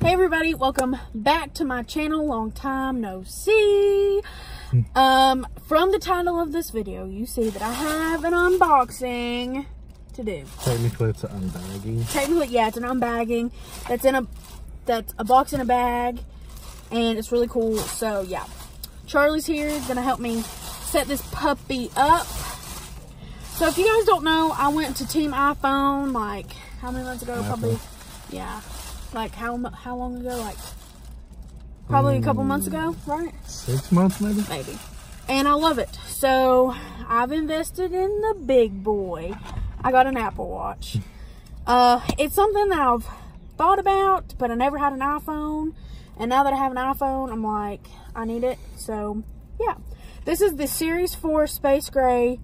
Hey everybody, welcome back to my channel. Long time no see. Um, from the title of this video, you see that I have an unboxing to do. Technically, it's an unbagging. Technically, yeah, it's an unbagging. That's in a that's a box in a bag, and it's really cool. So yeah, Charlie's here, gonna help me set this puppy up. So if you guys don't know, I went to Team iPhone like how many months ago? Apple. Probably, yeah, like how how long ago? Like probably a couple months ago, right? Six months, maybe? maybe. And I love it. So I've invested in the big boy. I got an Apple Watch. Uh, it's something that I've thought about, but I never had an iPhone. And now that I have an iPhone, I'm like, I need it. So yeah, this is the Series 4 Space Gray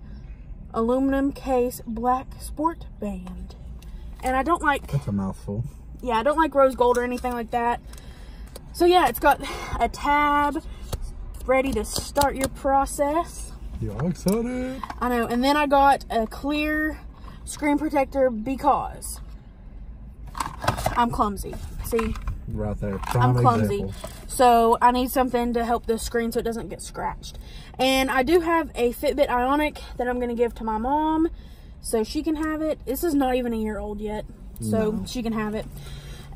aluminum case black sport band. And I don't like That's a mouthful. Yeah, I don't like rose gold or anything like that. So yeah, it's got a tab ready to start your process. You all excited? I know. And then I got a clear screen protector because I'm clumsy. See, Right there. I'm clumsy. example. So I need something to help the screen so it doesn't get scratched. And I do have a Fitbit Ionic that I'm going to give to my mom so she can have it. This is not even a year old yet, so No. she can have it.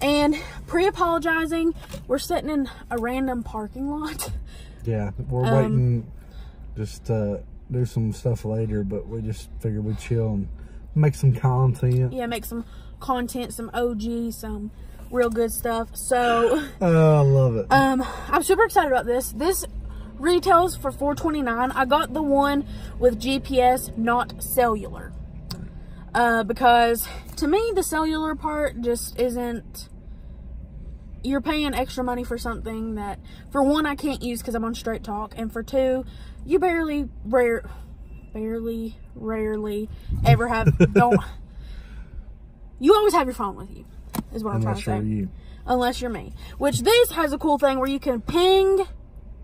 And pre-apologizing, we're sitting in a random parking lot. Yeah, we're Um, waiting just to do some stuff later, but we just figured we'd chill and make some content. yeah, make some content, some OG, some real good stuff. So Oh, I love it. Um, I'm super excited about this. This retails for $4.29. I got the one with GPS, not cellular. Uh, because to me, the cellular part just isn't. You're paying extra money for something that, for one, I can't use because I'm on straight talk, and for two, you barely, rare, barely, rarely ever have. don't. You always have your phone with you. Is what I'm Unless trying to say you. unless you're me. Which this has a cool thing where you can ping,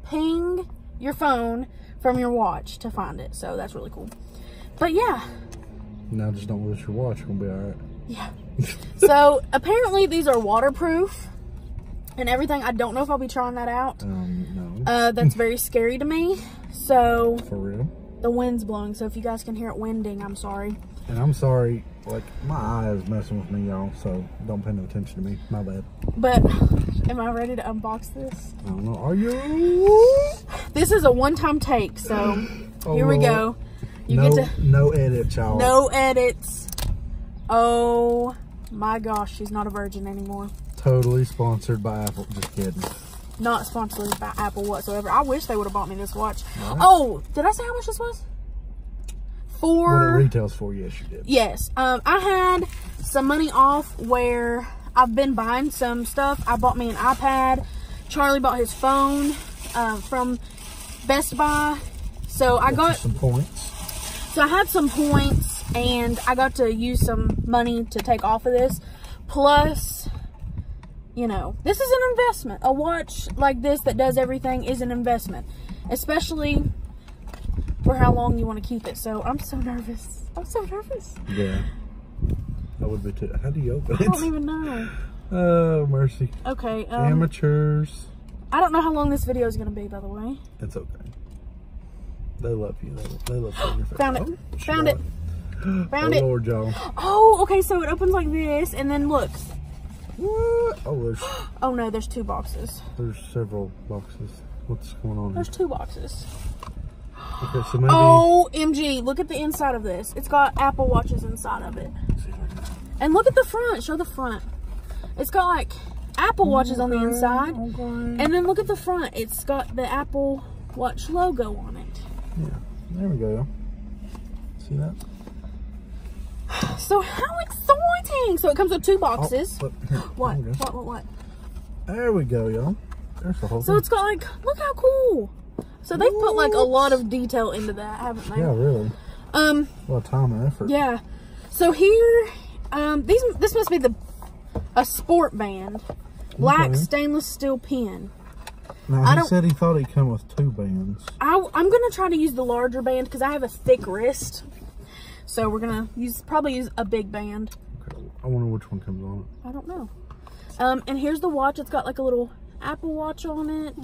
ping your phone from your watch to find it. So that's really cool. But yeah, Now just don't lose your watch. We'll be alright. yeah. so apparently these are waterproof and everything. I don't know if I'll be trying that out. Um, no. Uh, that's very scary to me. So For real. the wind's blowing. So if you guys can hear it winding, I'm sorry. And I'm sorry, like, my eye is messing with me, y'all, so don't pay no attention to me. My bad. But am I ready to unbox this? I don't know. Are you? This is a one-time take. So Oh, here we go. You no, get to no edit, y'all. No edits. Oh my gosh, she's not a virgin anymore. Totally sponsored by Apple. Just kidding. Not sponsored by Apple whatsoever. I wish they would have bought me this watch. Right. Oh, did I say how much this was? What it retails for, yes, you did. yes, um, I had some money off where I've been buying some stuff. I bought me an iPad. Charlie bought his phone uh, from Best Buy. So I Got got some points. So I had some points and I got to use some money to take off of this. Plus, you know, this is an investment. A watch like this that does everything is an investment. Especially for how long you want to keep it. So I'm so nervous. I'm so nervous. Yeah. I would be too. How do you open it? I don't even know. Oh, mercy. Okay. Um, Amateurs. I don't know how long this video is going to be, by the way. It's okay. They love you. They, they love face. Found it. Oh, Found it. Found oh, it. Lord, y'all. Oh, okay. So it opens like this and then look. What? Oh, there's, Oh no, there's two boxes. there's several boxes. What's going on here? There's two boxes. Okay, so maybe. OMG, look at the inside of this. It's got Apple Watches inside of it. And look at the front. Show the front. It's got like Apple Watches on the inside. Okay. And then look at the front. It's got the Apple Watch logo on it. Yeah. There we go. See that? So how exciting! So it comes with two boxes. Oh, what? There we go. What? What? What? There we go, y'all. There's the whole So thing. it's got like, look how cool. So they put like a lot of detail into that, haven't they? Yeah, really. Um, A lot of time and effort. Yeah. So here, um, these this must be the a sport band, black Okay. stainless steel pen. Now, I he said he thought he'd come with two bands. I, I'm gonna try to use the larger band because I have a thick wrist. So we're gonna use probably use a big band. Okay. I wonder which one comes on it. I don't know. Um, and here's the watch. It's got like a little Apple Watch on it.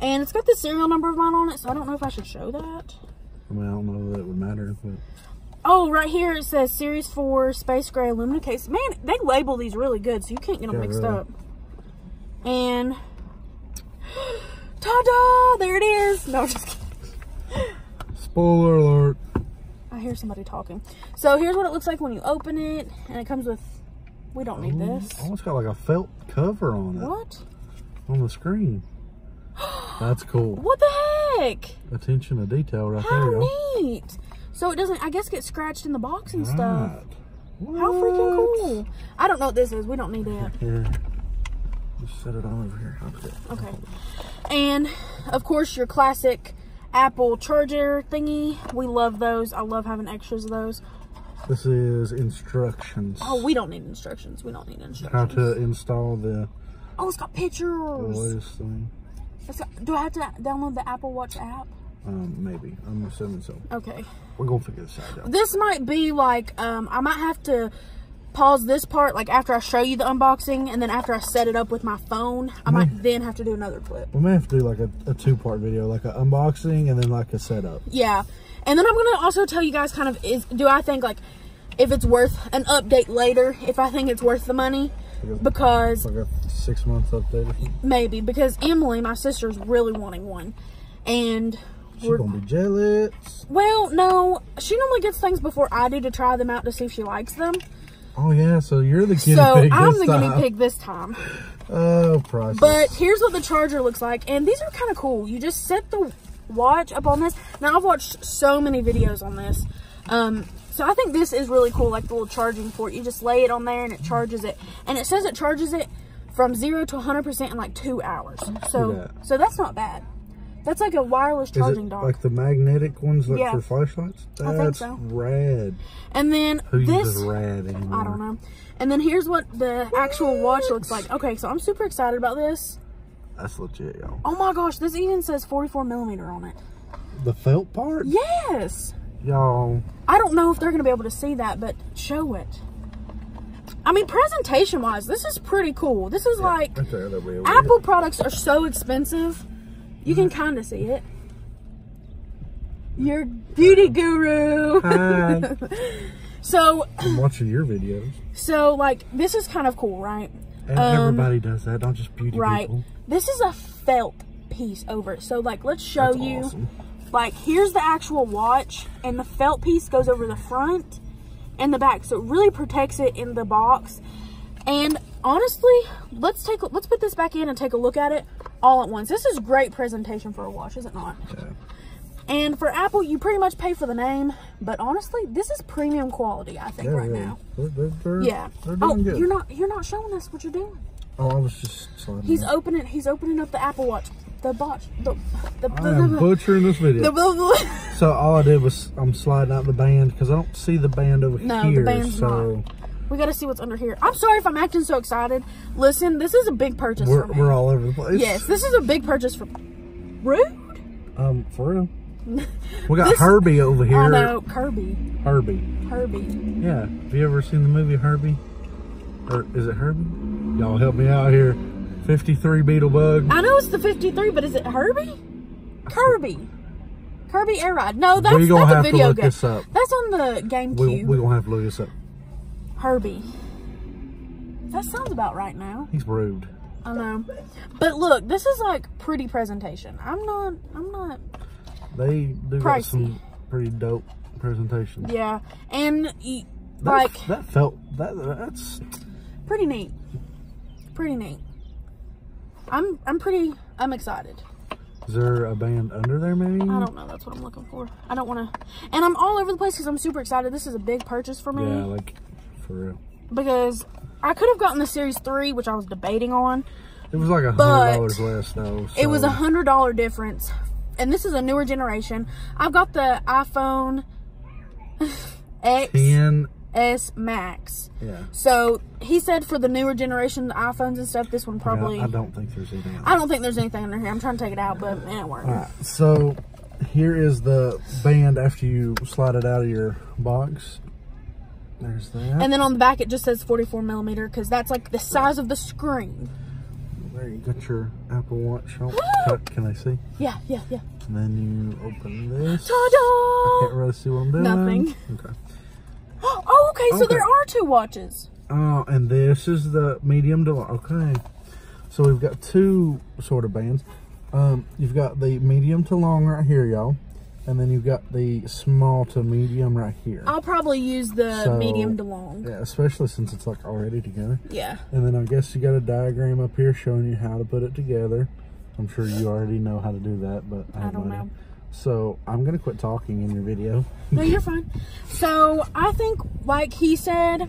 And it's got the serial number of mine on it, so I don't know if I should show that. I mean, I don't know that it would matter, but Oh, right here it says Series 4 Space Gray aluminum case. Man, they label these really good, so you can't get them Yeah, mixed really. up. And ta-da! There it is. No, just kidding. spoiler alert. I hear somebody talking. So here's what it looks like when you open it, and it comes with. We don't need oh, this. Oh, it's got like a felt cover on it What? on the screen. That's cool. What the heck? Attention to detail right How there, y'all. neat! So it doesn't, I guess, get scratched in the box and stuff. Right. How freaking cool! I don't know what this is. We don't need it. Just set it on over here. I'll put it- Okay. And of course, your classic Apple charger thingy. We love those. I love having extras of those. This is instructions. Oh, we don't need instructions. We don't need instructions. How to install the, Oh, it's got the pictures. latest thing. Got- do I have to download the Apple Watch app? Um, maybe. I'm assuming so. Okay. We're gonna figure this out. This might be like, um, I might have to pause this part, like after I show you the unboxing, and then after I set it up with my phone, I mm-hmm. might then have to do another clip. We may have to do like a, a two part video, like an unboxing and then like a setup. Yeah. And then I'm going to also tell you guys kind of, is do I think like, if it's worth an update later, if I think it's worth the money, because Like a six month update. maybe, because Emily, my sister's really wanting one. And She's we're, gonna be jealous. well, no, she normally gets things before I do to try them out to see if she likes them. Oh yeah, so you're the guinea so pig So I'm this the time. guinea pig this time. Oh, priceless. But here's what the charger looks like, and these are kind of cool. You just set the watch up on this. Now I've watched so many videos on this, um, so I think this is really cool. Like the little charging port, you just lay it on there and it charges it, and it says it charges it from zero to 100 percent in like two hours. So that. so that's not bad. That's like a wireless charging dock. like the magnetic ones like Yeah. for flashlights? I That's think so. rad. and then Who this. rad anymore? I don't know. And then here's what the actual watch looks like. Okay, so I'm super excited about this. That's legit, y'all. Oh my gosh, this even says 44 millimeter on it. The felt part? Yes. Y'all, I don't know if they're going to be able to see that, but show it. I mean, presentation wise, this is pretty cool. This is like right there, that'll be over Apple products are so expensive. You can kind of see it. Your beauty guru. Hi. so, I'm watching your videos. so like this is kind of cool, right? And Um, everybody does that, not just beauty Right. people. This is a felt piece over it. So, like, let's show That's you. awesome. Like, here's the actual watch, and the felt piece goes over the front and the back, so it really protects it in the box. And honestly, let's take let's put this back in and take a look at it all at once. This is great presentation for a watch, is it not? Yeah. And for Apple, you pretty much pay for the name, but honestly, this is premium quality. I think Yeah, right really. now. They're, they're, they're, Yeah. Oh, good. you're not you're not showing us what you're doing. Oh, I was just sliding. He's out. opening. He's opening up the Apple Watch. The watch. The the. the, I am the, butchering this video. the, the, so all I did was I'm sliding out the band because I don't see the band over No, the here. band's so we got to see what's under here. I'm sorry if I'm acting so excited. Listen, this is a big purchase we're, for me. we're all over the place. yes, this is a big purchase for. Rude. Um, for real. We got This- Herbie over here. I know Kirby. Herbie. Herbie. Yeah. Have you ever seen the movie Herbie? Or is it Herbie? Y'all help me out here. 53 Beetlebug. I know it's the 53, but is it Herbie? Kirby. Kirby Air Ride. No, that's, that's a have to video look game. this up. That's on the GameCube. We we gonna have to look this up. Herbie. That sounds about right now. He's rude. I know. But look, this is like pretty presentation. I'm not I'm not They do Pricey. some pretty dope presentations. yeah. And That, like that felt that that's pretty neat. Pretty neat. I'm I'm pretty I'm excited. is there a band under there maybe? I don't know. That's what I'm looking for. I don't want to. And I'm all over the place because I'm super excited. This is a big purchase for me Yeah, like for real. because I could have gotten the Series Three, which I was debating on. It was like a hundred dollars less though. It was a hundred dollar difference, and this is a newer generation. I've got the iPhone X ten. S Max. Yeah. So he said for the newer generation, the iPhones and stuff, this one probably. Yeah, I don't think there's anything. I don't think there's anything under here. I'm trying to take it out, but it ain't working. Alright, so here is the band after you slide it out of your box. There's that. And then on the back, it just says 44 millimeter because that's like the size of the screen. there you got your Apple Watch. Oh, cut. Can I see? Yeah, yeah, yeah. And then you open this. Ta-da! I can't really see what I'm doing. Nothing. Okay. Oh, okay, so Okay. there are two watches. Oh, and this is the medium to okay. So we've got two sort of bands. Um, you've got the medium to long right here, y'all, and then you've got the small to medium right here. I'll probably use the So- medium to long. Yeah, especially since it's like already together. Yeah. And then I guess you got a diagram up here showing you how to put it together. I'm sure you already know how to do that, but I, I don't idea. know. So I'm gonna quit talking in your video. No, you're fine. So I think, like he said,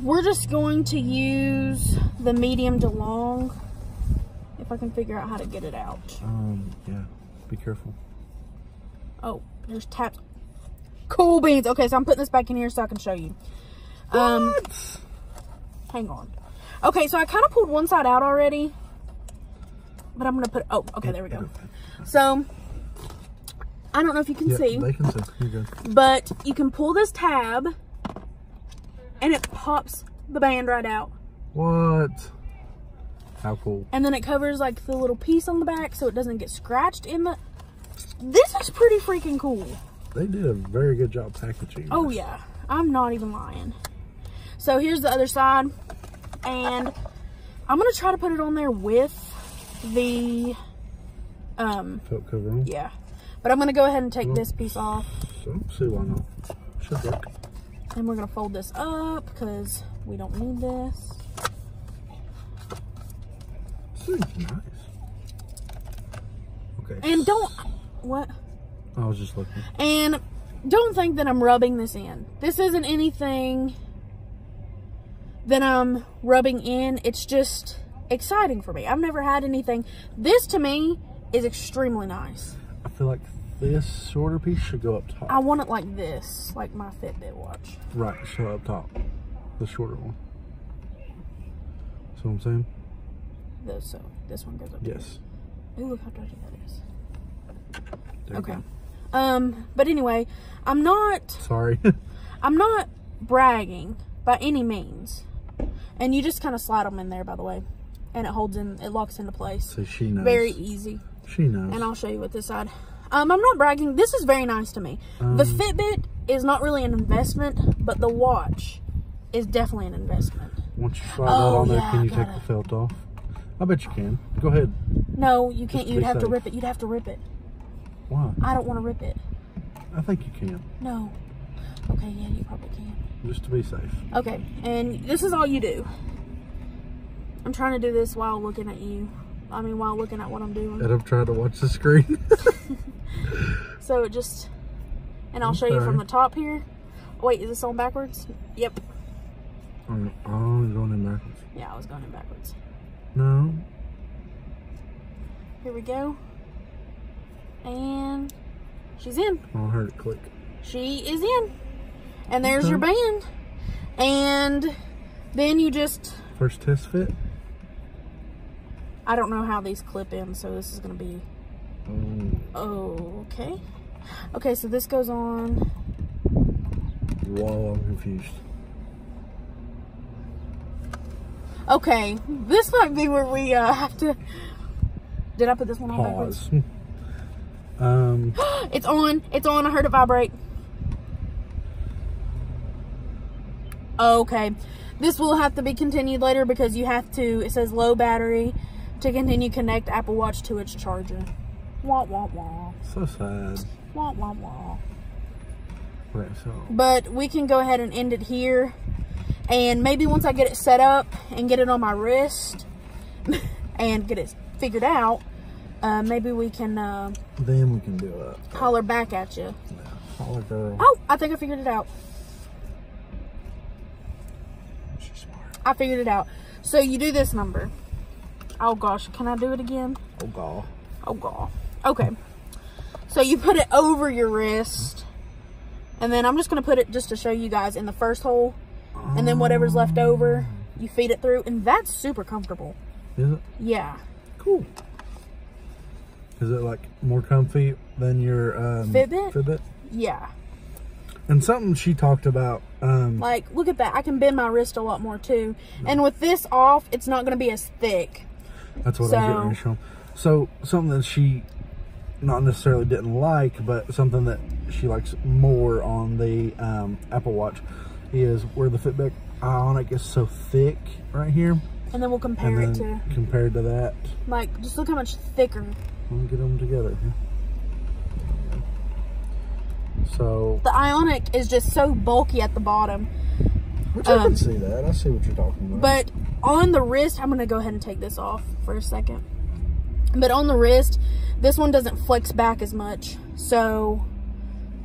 we're just going to use the medium to long. If I can figure out how to get it out. Um, yeah, be careful. Oh, there's taps. Cool beans. Okay, so I'm putting this back in here so I can show you. Um, hang on. Okay, so I kind of pulled one side out already, but I'm gonna put. Oh, okay, there we go. So I don't know if you can Yeah, see, they can see. You're but you can pull this tab, and it pops the band right out, What? How cool. and then it covers like the little piece on the back so it doesn't get scratched in the. This is pretty freaking cool. They did a very good job packaging. Oh this. yeah, I'm not even lying. So here's the other side, and I'm gonna try to put it on there with the, um, Felt cover on. yeah. But I'm gonna go ahead and take this piece off, So, see why not. Should work. and we're gonna fold this up because we don't need this. Seems nice. Okay. And don't what? I was just looking. And don't think that I'm rubbing this in. This isn't anything that I'm rubbing in. It's just exciting for me. I've never had anything. This to me is extremely nice. I feel like this shorter piece should go up top. I want it like this, like my Fitbit watch. Right, show up top. The shorter one. See what I'm saying? This, so this one goes up. Yes. Here. Ooh, look how dirty that is. There Okay. Um, but anyway, I'm not Sorry. I'm not bragging by any means. And you just kind of slide them in there, by the way. And it holds in, it locks into place. so she knows. Very easy. She knows. And I'll show you with this side. Um, I'm not bragging. This is very nice to me. the Um, Fitbit is not really an investment, but the watch is definitely an investment. Once you slide Oh, that on there, yeah, can you take gotta- the felt off? I bet you can. Go ahead. No, you can't. You'd have to rip it. You'd have to rip it. Why? I don't want to rip it. I think you can. No. Okay, yeah, you probably can. Just to be safe. Okay, and this is all you do. I'm trying to do this while looking at you. I mean, while looking at what I'm doing. And I'm trying to watch the screen. So it just, and I'll show you from the top here. Wait, is this on backwards? Yep. oh, oh, you're going in backwards. Yeah, I was going in backwards. No. Here we go. And she's in. I heard it click. She is in. And there's your band. And then you just, First test fit. I don't know how these clip in, so this is going to be Oh, okay. Okay, so this goes on. whoa, I'm confused. Okay, this might be where we uh, have to. Did I put this one on backwards? Um, It's on. It's on. I heard it vibrate. Okay. This will have to be continued later because you have to, it says low battery to continue connect Apple Watch to its charger. Wah, wah, wah. so sad. Wah, wah, wah. Okay, so But we can go ahead and end it here. And maybe once I get it set up and get it on my wrist and get it figured out, uh, maybe we can uh, then we can do it. holler back at you. Holler girl. Oh, I think I figured it out. She's smart. I figured it out. So you do this number. Oh gosh, can I do it again? Oh god. Oh god. Okay. So you put it over your wrist. And then I'm just going to put it just to show you guys in the first hole. And then whatever's left over, you feed it through. And that's super comfortable. Is it Yeah. cool? Is it like more comfy than your um, Fitbit? Fitbit? Yeah. And something she talked about. Um, Like, look at that. I can bend my wrist a lot more too. And with this off, it's not going to be as thick. That's what So- I'm getting ready to show. So something that she not necessarily didn't like, but something that she likes more on the um, Apple Watch is where the Fitbit Ionic is so thick right here, And then we'll compare and it to, compared to that, like, just look how much thicker. Let me get them together. So, The Ionic is just so bulky at the bottom. which I Um, can see that. I see what you're talking about. But on the wrist, I'm going to go ahead and take this off for a second. But on the wrist, this one doesn't flex back as much. So,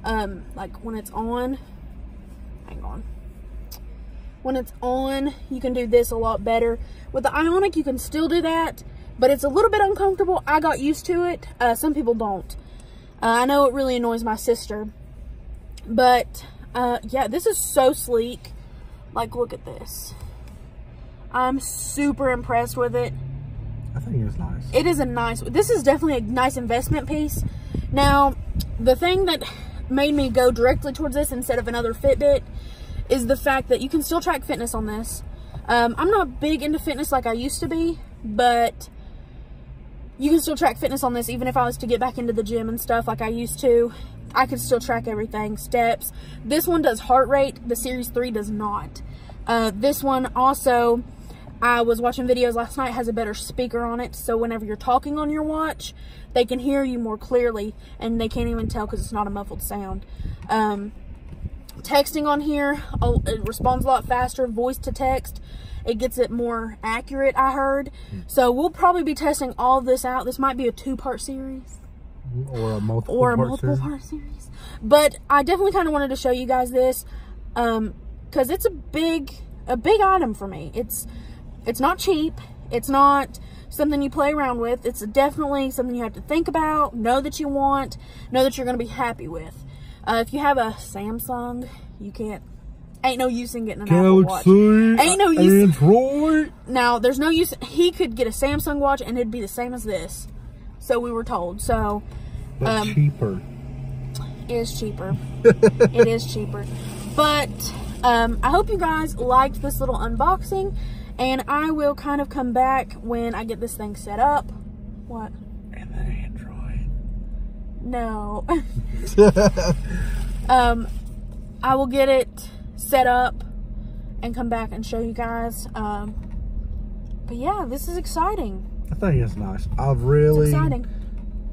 um, like when it's on, hang on. When it's on, you can do this a lot better. With the Ionic, you can still do that, but it's a little bit uncomfortable. I got used to it. Uh, some people don't. Uh, I know it really annoys my sister. But, uh, yeah, this is so sleek. Like, look at this. I'm super impressed with it. I think it's nice. It is a nice, this is definitely a nice investment piece. Now, the thing that made me go directly towards this instead of another Fitbit is the fact that you can still track fitness on this. Um, I'm not big into fitness like I used to be, but you can still track fitness on this even if I was to get back into the gym and stuff like I used to. I could still track everything, steps. This one does heart rate. The Series 3 does not. Uh, this one also, I was watching videos last night, has a better speaker on it. So whenever you're talking on your watch, they can hear you more clearly and they can't even tell because it's not a muffled sound. Um, texting on here, it responds a lot faster, voice to text. It gets it more accurate, I heard. So we'll probably be testing all this out. This might be a two-part series or a multiple or a part multiple series. part series. But I definitely kind of wanted to show you guys this um cuz it's a big a big item for me. It's it's not cheap. It's not something you play around with. It's definitely something you have to think about, know that you want, know that you're going to be happy with. Uh, if you have a Samsung, you can't ain't no use in getting an Apple Watch. Galaxy, Ain't no use- Android. Now, there's no use. He could get a Samsung watch and it'd be the same as this. So we were told. So But Um, cheaper. it is cheaper. it is cheaper. But um, I hope you guys liked this little unboxing. And I will kind of come back when I get this thing set up. What? And then Android. No. um, I will get it set up and come back and show you guys. Um, but yeah, this is exciting. I think it's nice. I It's really, exciting.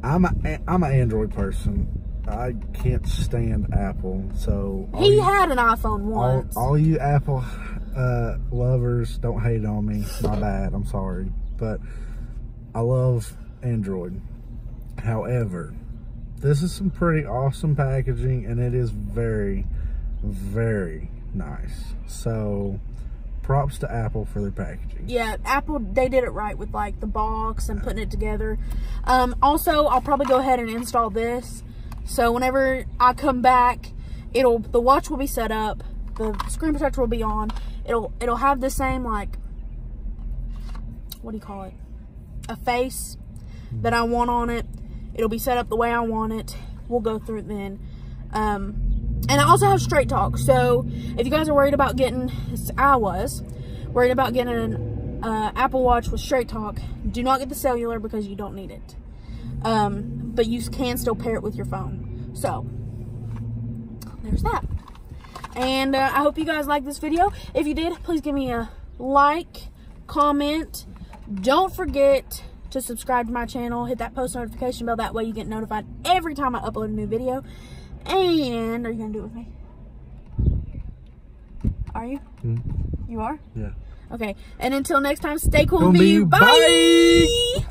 I'm a, I'm an Android person. I can't stand Apple, so He you, had an iPhone all, once. all you Apple uh, lovers don't hate on me. My bad. I'm sorry, but I love Android. However, this is some pretty awesome packaging, and it is very, very nice. So, props to Apple for their packaging. yeah, Apple they did it right with like the box and putting it together. Um, also, I'll probably go ahead and install this. So whenever I come back, it'll the watch will be set up, the screen protector will be on. It'll it'll have the same like what do you call it? A face that I want on it. It'll be set up the way I want it. We'll go through it then. Um, and I also have straight talk. So if you guys are worried about getting, I was worried about getting an uh, Apple Watch with straight talk, do not get the cellular because you don't need it. Um, but you can still pair it with your phone. So there's that. And uh, I hope you guys liked this video. If you did, please give me a like, comment. Don't forget to subscribe to my channel. Hit that post notification bell. That way you get notified every time I upload a new video. And are you to do it with me? Are you? Hmm? You are? Yeah. Okay. And until next time, stay cool and be you. you. Bye.